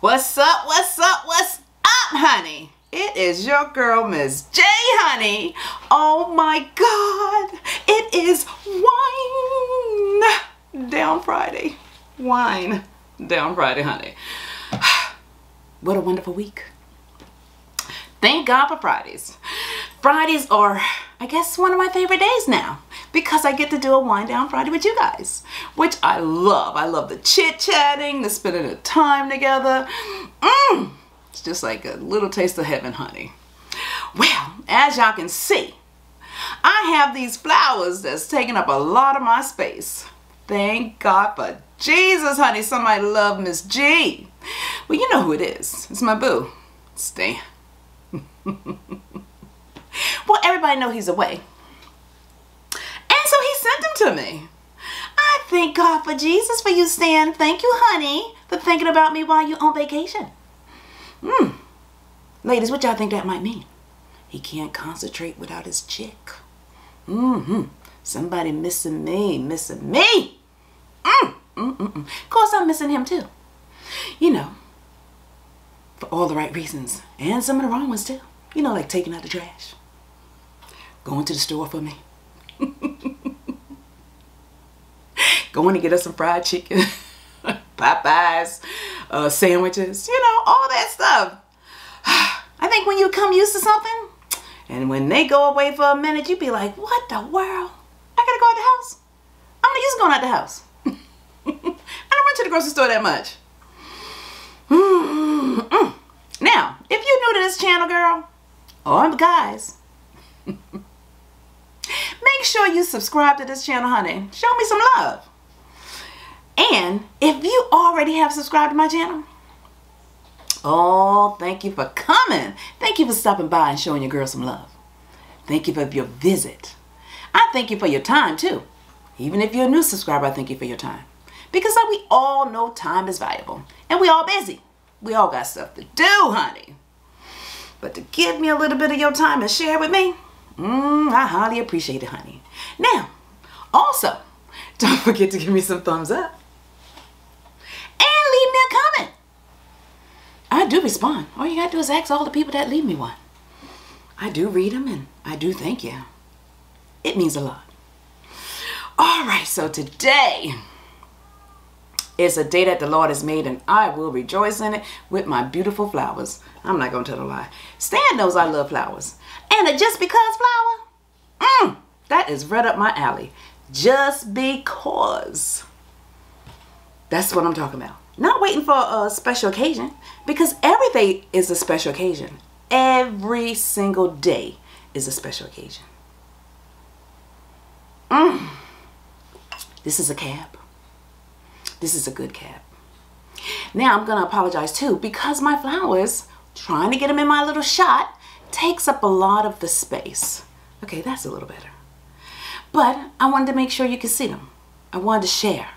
What's up? What's up? What's up, honey? It is your girl, Miss G, honey. Oh my God. It is wine down Friday. Wine down Friday, honey. What a wonderful week. Thank God for Fridays. Fridays are, I guess, one of my favorite days now because I get to do a wine down Friday with you guys, which I love. I love the chit chatting, the spending the time together. Mmm, it's just like a little taste of heaven, honey. Well, as y'all can see, I have these flowers that's taking up a lot of my space. Thank God for Jesus, honey. Somebody love Miss G. Well, you know who it is. It's my boo, Stan. well, everybody know he's away. And so he sent him to me. I thank God for Jesus for you, Stan. Thank you, honey, for thinking about me while you're on vacation. Hmm. Ladies, what y'all think that might mean? He can't concentrate without his chick. Mm-hmm. Somebody missing me, missing me. Mm, mm, mm, mm. Of course, I'm missing him too. You know, for all the right reasons and some of the wrong ones too. You know, like taking out the trash, going to the store for me, going to get us some fried chicken, Popeyes, uh, sandwiches, you know, all that stuff. I think when you come used to something, and when they go away for a minute, you be like, what the world? I gotta go out the house. I'm not used to going out the house. I don't run to the grocery store that much. Mm-mm. Now, if you're new to this channel, girl, or guys, sure you subscribe to this channel, honey. Show me some love. And if you already have subscribed to my channel, oh, thank you for coming. Thank you for stopping by and showing your girl some love. Thank you for your visit. I thank you for your time, too. Even if you're a new subscriber, I thank you for your time. Because like we all know time is valuable. And we all busy. We all got stuff to do, honey. But to give me a little bit of your time and share with me, mm, I highly appreciate it, honey. Now, also, don't forget to give me some thumbs up. And leave me a comment. I do respond. All you gotta do is ask all the people that leave me one. I do read them and I do thank you. It means a lot. All right, so today is a day that the Lord has made and I will rejoice in it with my beautiful flowers. I'm not going to tell a lie. Stan knows I love flowers. And a just because flower, mm, that is right up my alley. Just because. That's what I'm talking about. Not waiting for a special occasion because everything is a special occasion. Every single day is a special occasion. Mm. This is a cab. This is a good cab. Now I'm going to apologize too because my flowers, trying to get them in my little shot, takes up a lot of the space. Okay, that's a little better. But I wanted to make sure you could see them. I wanted to share.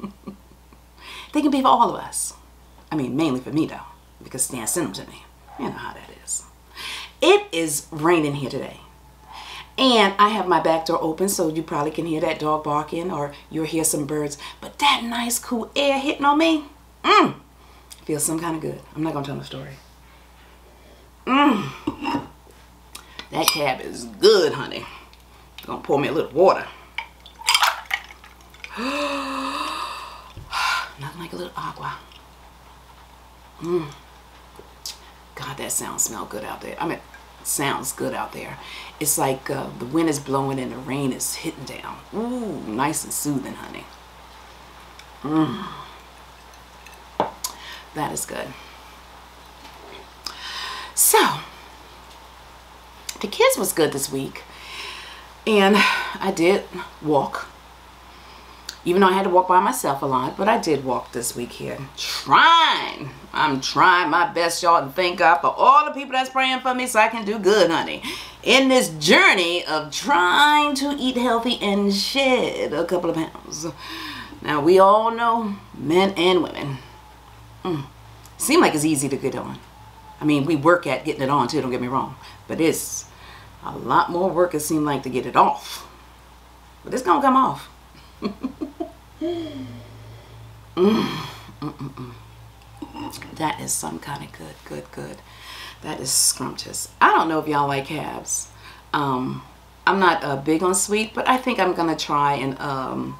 they can be for all of us. I mean, mainly for me though, because Stan sent them to me. You know how that is. It is raining here today. And I have my back door open so you probably can hear that dog barking or you'll hear some birds. But that nice cool air hitting on me, mmm, feels some kind of good. I'm not to tell the story. Mmm, that cab is good, honey. Gonna pour me a little water. Nothing like a little agua. Mmm. God, that sound smell good out there. I mean, sounds good out there. It's like uh, the wind is blowing and the rain is hitting down. Ooh, nice and soothing, honey. Mmm. That is good. So, the kids was good this week. And I did walk. Even though I had to walk by myself a lot, but I did walk this week here. Trying. I'm trying my best, y'all, and thank God for all the people that's praying for me so I can do good, honey. In this journey of trying to eat healthy and shed a couple of pounds. Now, we all know, men and women, mm, seem like it's easy to get on. I mean, we work at getting it on too, don't get me wrong. But it's a lot more work it seemed like to get it off. But it's gonna come off. That is some kind of good, good, good. That is scrumptious. I don't know if y'all like cabs. Um, I'm not uh, big on sweet, but I think I'm gonna try and um,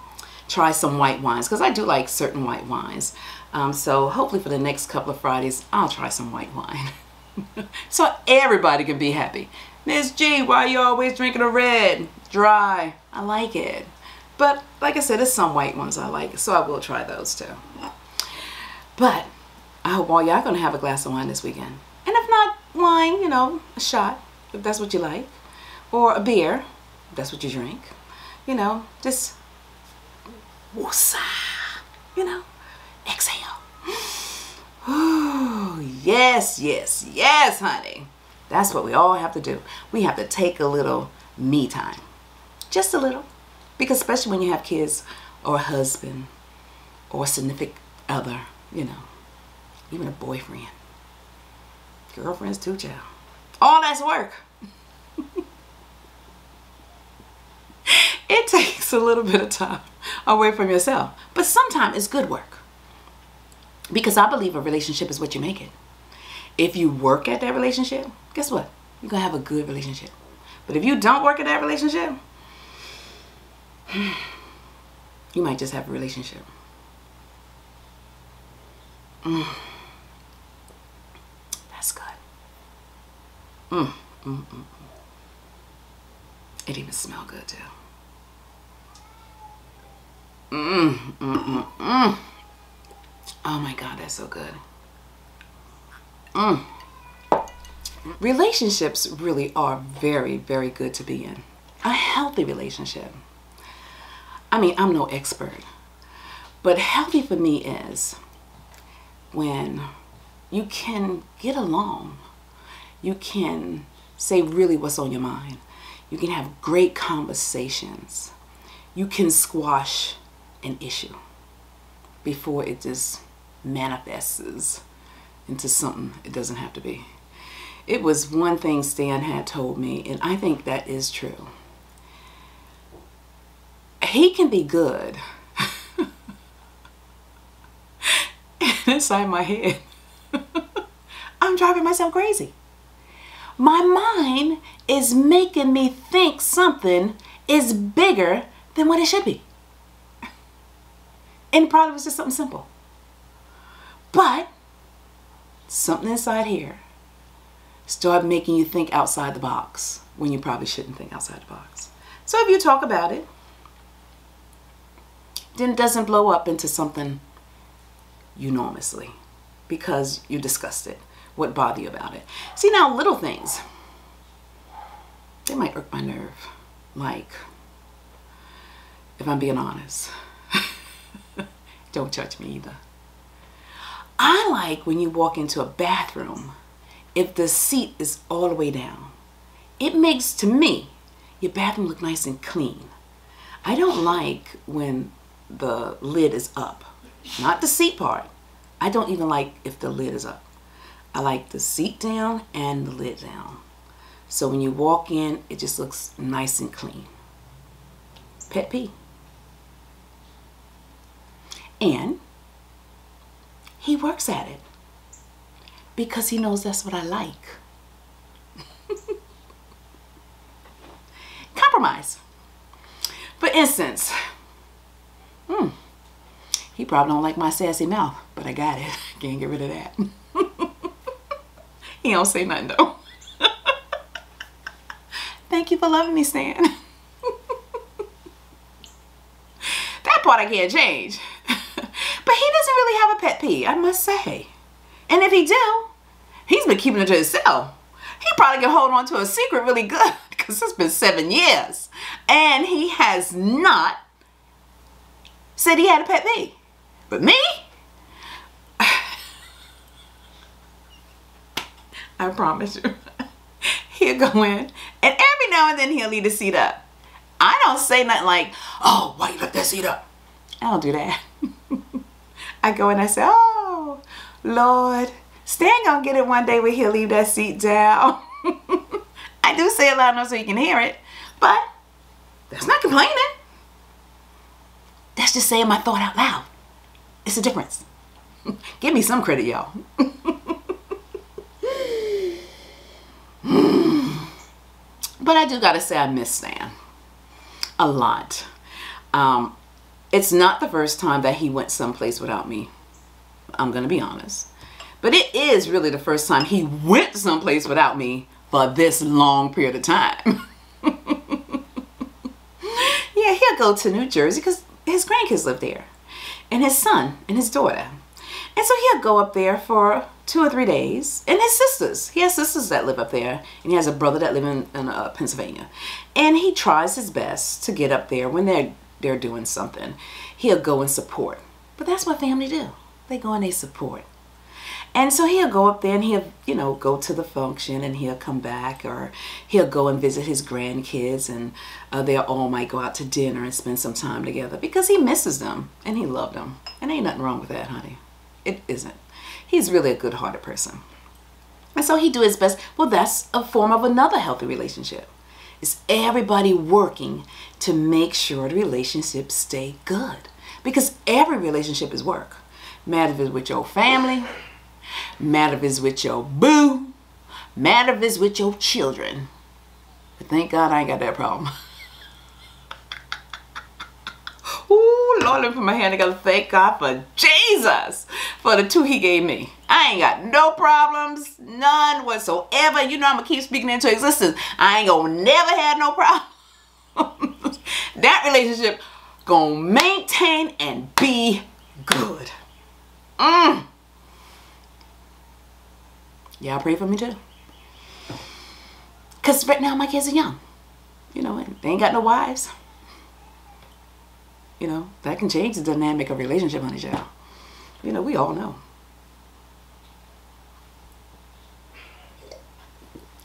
try some white wines because I do like certain white wines. Um, so hopefully for the next couple of Fridays, I'll try some white wine. so everybody can be happy. Miss G, why are you always drinking a red? Dry. I like it. But like I said, there's some white ones I like, so I will try those too. But I hope all y'all gonna have a glass of wine this weekend. And if not wine, you know, a shot, if that's what you like. Or a beer, if that's what you drink. You know, just woosah, you know, exhale. Ooh, yes, yes, yes, honey. That's what we all have to do. We have to take a little me time. Just a little. Because especially when you have kids or a husband or a significant other, you know, even a boyfriend. Girlfriends too, child. All that's work. it takes a little bit of time away from yourself. But sometimes it's good work. Because I believe a relationship is what you make it. If you work at that relationship, guess what? You're going to have a good relationship. But if you don't work at that relationship, you might just have a relationship. Mm. That's good. Mm, mm, mm, mm. It even smell good too. Mm, mm, mm, mm. Oh my God, that's so good. Mm. Relationships really are very, very good to be in. A healthy relationship. I mean, I'm no expert, but healthy for me is when you can get along. You can say really what's on your mind. You can have great conversations. You can squash an issue before it just manifests into something it doesn't have to be. It was one thing Stan had told me, and I think that is true. He can be good inside my head. I'm driving myself crazy. My mind is making me think something is bigger than what it should be. And it probably was just something simple. But something inside here start making you think outside the box when you probably shouldn't think outside the box. So if you talk about it, then it doesn't blow up into something enormously because you discussed it, what bother you about it. See now, little things, they might irk my nerve. Like, if I'm being honest, don't judge me either. I like when you walk into a bathroom, if the seat is all the way down. It makes, to me, your bathroom look nice and clean. I don't like when the lid is up. Not the seat part. I don't even like if the lid is up. I like the seat down and the lid down. So when you walk in, it just looks nice and clean. Pet peeve. And he works at it because he knows that's what I like. Compromise. For instance, hmm, he probably don't like my sassy mouth, but I got it. Can't get rid of that. he don't say nothing though. Thank you for loving me, Stan. that part I can't change. but he doesn't really have a pet peeve, I must say. And if he do, he's been keeping it to himself. He probably can hold on to a secret really good because it's been seven years. And he has not said he had a pet peeve. But me? I promise you. he'll go in and every now and then he'll leave the seat up. I don't say nothing like, oh, why you left that seat up? I don't do that. I go and I say, oh, Lord, Stan gonna get it one day where he'll leave that seat down. I do say it loud enough so you can hear it, but that's not complaining. That's just saying my thought out loud. It's a difference. Give me some credit, y'all. but I do gotta say I miss Stan a lot. Um, it's not the first time that he went someplace without me. I'm gonna be honest. But it is really the first time he went someplace without me for this long period of time. yeah, he'll go to New Jersey because his grandkids live there. And his son and his daughter. And so he'll go up there for two or three days. And his sisters. He has sisters that live up there. And he has a brother that live in, in uh, Pennsylvania. And he tries his best to get up there when they're, they're doing something. He'll go and support. But that's what family do. They go and they support. And so he'll go up there and he'll, you know, go to the function and he'll come back or he'll go and visit his grandkids and uh, they all might go out to dinner and spend some time together because he misses them and he loved them. And ain't nothing wrong with that, honey. It isn't. He's really a good-hearted person. And so he do his best. Well, that's a form of another healthy relationship. It's everybody working to make sure the relationships stay good. Because every relationship is work. Matter if it's with your family, matter if it's with your boo, matter if it's with your children. But thank God I ain't got that problem. Ooh, Lord, let me put my hand together. Thank God for Jesus, for the two he gave me. I ain't got no problems, none whatsoever. You know I'm going to keep speaking into existence. I ain't going to never have no problems. that relationship going to maintain and be good. Mm. Y'all pray for me too. Because right now my kids are young. You know, and they ain't got no wives. You know, that can change the dynamic of relationship, honey child. You know, we all know.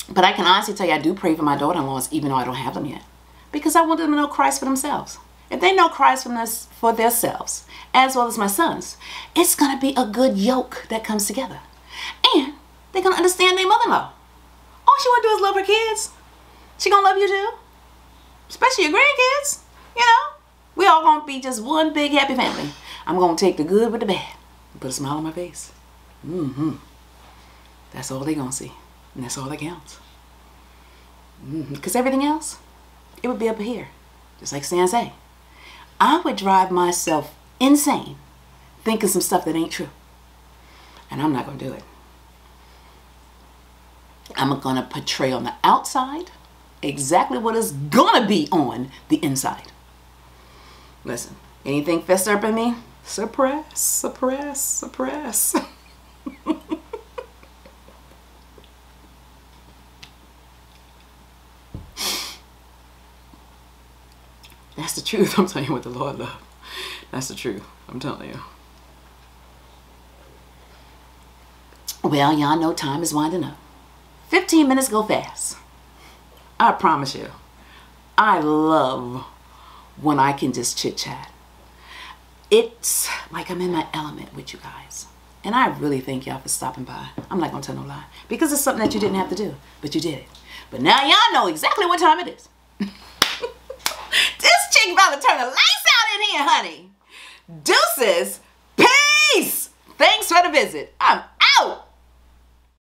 But I can honestly tell you, I do pray for my daughter-in-laws, even though I don't have them yet. Because I want them to know Christ for themselves. If they know Christ for, this, for themselves, as well as my sons, it's going to be a good yoke that comes together. And they're going to understand their mother-in-law. All she want to do is love her kids. She to love you too. Especially your grandkids, you know. We all gonna be just one big happy family. I'm gonna take the good with the bad and put a smile on my face. Mm-hmm. That's all they gonna see. And that's all that counts. Because mm-hmm. everything else, it would be up here. Just like Stan say. I would drive myself insane thinking some stuff that ain't true. And I'm not gonna do it. I'm gonna portray on the outside exactly what is gonna be on the inside. Listen, anything fester up in me, suppress, suppress, suppress. That's the truth. I'm telling you what the Lord loves. That's the truth. I'm telling you. Well, y'all know time is winding up. 15 minutes go fast. I promise you. I love when I can just chit chat. It's like I'm in my element with you guys. And I really thank y'all for stopping by. I'm not gonna tell no lie. Because it's something that you didn't have to do, but you did it. But now y'all know exactly what time it is. this chick about to turn the lights out in here, honey. Deuces. Peace. Thanks for the visit. I'm out.